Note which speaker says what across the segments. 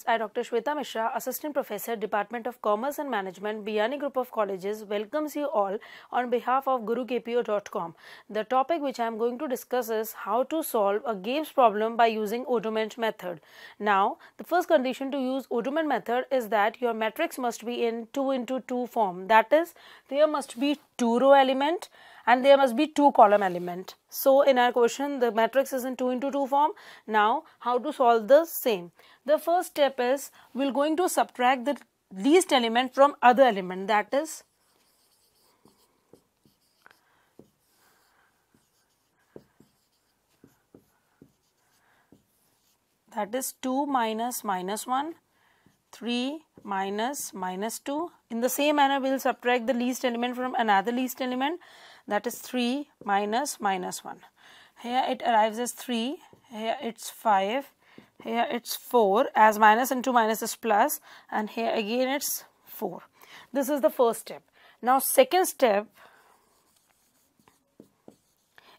Speaker 1: students, I Dr. Shweta Mishra, Assistant Professor, Department of Commerce and Management, Biyani Group of Colleges welcomes you all on behalf of GuruKPO.com. The topic which I am going to discuss is how to solve a games problem by using Oddoment method. Now, the first condition to use Oddoment method is that your matrix must be in 2 into 2 form. That is, there must be 2 row element and there must be two column element. So in our question the matrix is in 2 into 2 form. Now how to solve the same? The first step is we are going to subtract the least element from other element that is that is 2 minus minus 1 3 minus minus 2 in the same manner we will subtract the least element from another least element. That is 3 minus minus 1 here it arrives as 3 here it's 5 here it's 4 as minus into minus is plus. And here again it's 4 this is the first step. Now second step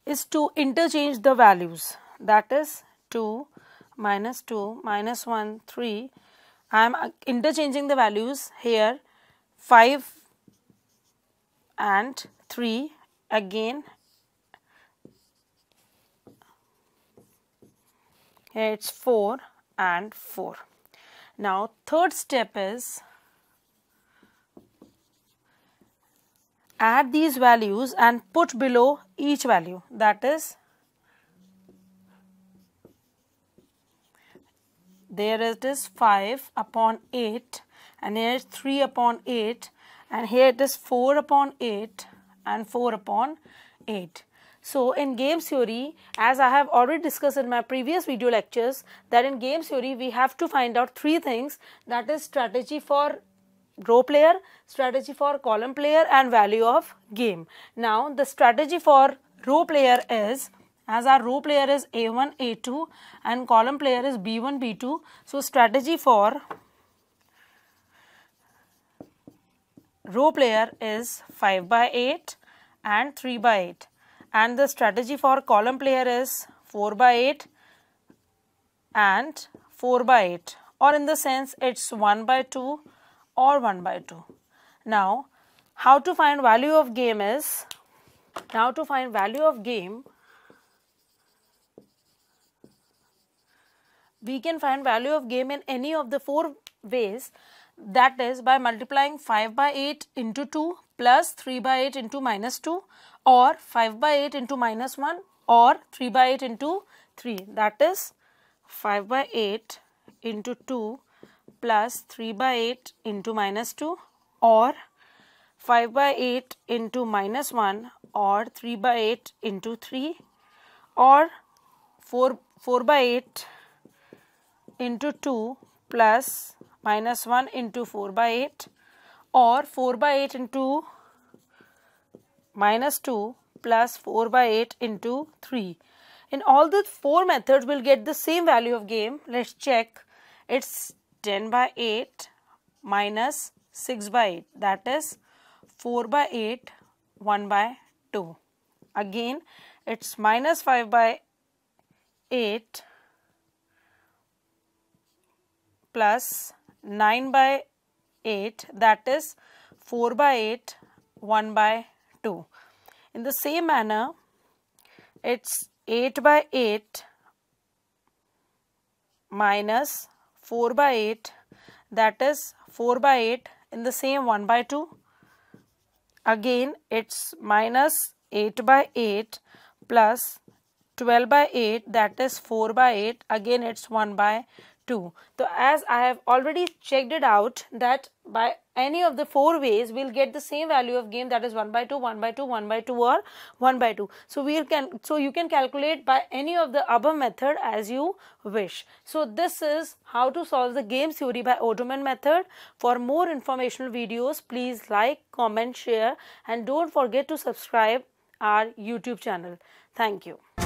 Speaker 1: is to interchange the values. That is 2 minus 2 minus 1 3 I am uh, interchanging the values here 5 and 3 again. Here it's 4 and 4 now third step is add these values and put below each value. That is there it is 5 upon 8 and here is 3 upon 8 and here it is 4 upon 8 and 4 upon 8. So in game theory, as I have already discussed in my previous video lectures, that in game theory we have to find out three things that is strategy for row player, strategy for column player and value of game. Now the strategy for row player is as our row player is A1, A2 and column player is B1, B2. So strategy for row player is 5 by 8 and 3 by 8 and the strategy for column player is 4 by 8 and 4 by 8 or in the sense it's 1 by 2 or 1 by 2. Now how to find value of game is now to find value of game we can find value of game in any of the four ways. That is by multiplying 5 by 8 into 2 plus 3 by 8 into minus 2 or 5 by 8 into minus 1 or 3 by 8 into 3 that is 5 by 8 into 2 plus 3 by 8 into minus 2 or 5 by 8 into minus 1 or 3 by 8 into 3 or 4, 4 by 8 into 2 plus minus 1 into 4 by 8 or 4 by 8 into minus 2 plus 4 by 8 into 3. In all the four methods we'll get the same value of game. Let's check. It's 10 by 8 minus 6 by 8 that is 4 by 8 1 by 2. Again it's minus 5 by 8 plus 9 by 8 that is 4 by 8 1 by 2. In the same manner it's 8 by 8 minus 4 by 8 that is 4 by 8 in the same 1 by 2. Again it's minus 8 by 8 plus 12 by 8 that is 4 by 8 again it's 1 by 2. So as I have already checked it out that by any of the four ways we'll get the same value of game that is 1 by 2, 1 by 2, 1 by 2 or 1 by 2. So we can so you can calculate by any of the above method as you wish. So this is how to solve the game theory by Oddoment method. For more informational videos please like, comment, share and don't forget to subscribe our YouTube channel. Thank you.